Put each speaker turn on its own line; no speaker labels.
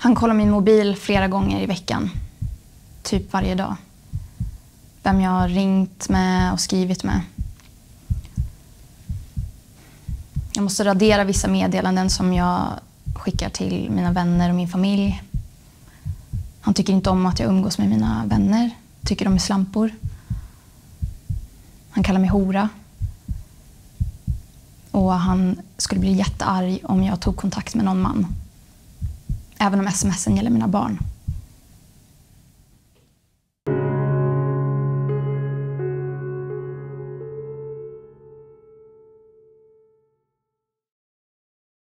Han kollar min mobil flera gånger i veckan. Typ varje dag. Vem jag har ringt med och skrivit med. Jag måste radera vissa meddelanden som jag skickar till mina vänner och min familj. Han tycker inte om att jag umgås med mina vänner. Tycker de är slampor. Han kallar mig hora. Och han skulle bli jättearg om jag tog kontakt med någon man. Även om smsen gäller mina barn.